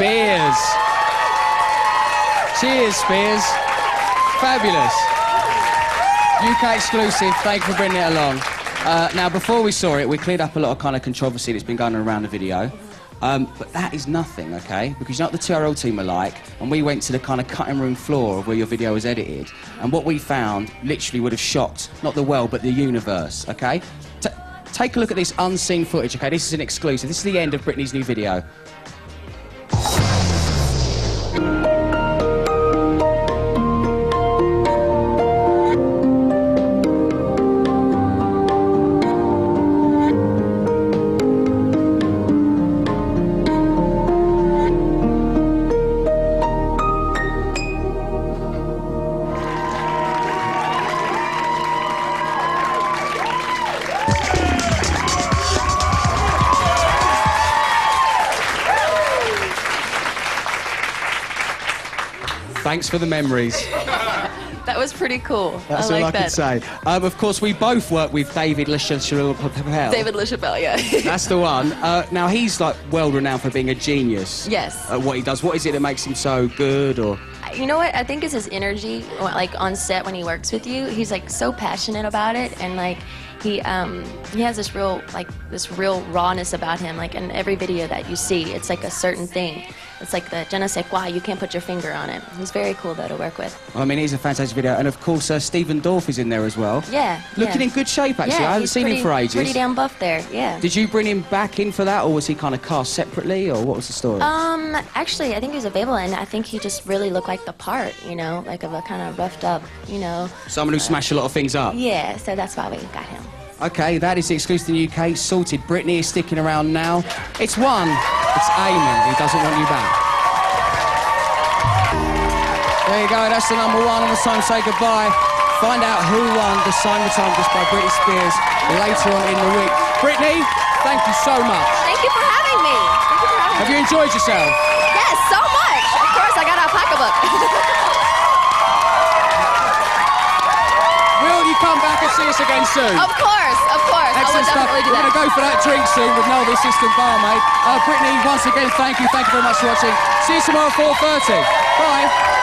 Spears. Cheers, Spears. Fabulous. UK exclusive. Thank you for bringing it along. Uh, now, before we saw it, we cleared up a lot of kind of controversy that's been going on around the video. Um, but that is nothing, okay? Because you know the TRL team are like? And we went to the kind of cutting room floor of where your video was edited. And what we found literally would have shocked not the world, but the universe, okay? T- take a look at this unseen footage, okay? This is an exclusive. This is the end of Britney's new video. Thanks for the memories. That was pretty cool. That's I all like I that. can say. Um, of course, we both work with David LaChapelle. David LaChapelle, yeah. That's the one. Uh, now, he's like well renowned for being a genius. Yes. At what he does. What is it that makes him so good or. you know what? I think it's his energy, like on set when he works with you. He's like so passionate about it, and like he um, he has this real like this real rawness about him. Like in every video that you see, it's like a certain thing. It's like the je ne sais quoi. You can't put your finger on it. He's very cool though to work with. I mean, he's a fantastic video. And of course, uh, Stephen Dorff is in there as well. Yeah. Looking yeah. in good shape, actually. Yeah, I haven't seen pretty, him for ages. Pretty damn buff there. Yeah. Did you bring him back in for that, or was he kind of cast separately, or what was the story? Um, actually, I think he was available, and I think he just really looked like the part, you know, like of a kind of roughed up, you know. Someone who smashed a lot of things up. Yeah, so that's why we got him. Okay, that is the exclusive in the UK. Sorted. Britney is sticking around now. It's one. It's Eamon. He doesn't want you back. There you go. That's the number one. on the song say goodbye. Find out who won the Sign the Time just by Britney Spears later on in the week. Britney, thank you so much. Thank you for having me. Thank you for having Have me. you enjoyed yourself? Yes, so much. Of course, I got a pocketbook. see us again soon? of course, of course. I Excellent will stuff. definitely do We're going to go for that drink soon with Noel, the assistant barmaid. Uh, Britney, once again, thank you. Thank you very much for watching. See you tomorrow at 4.30. Bye.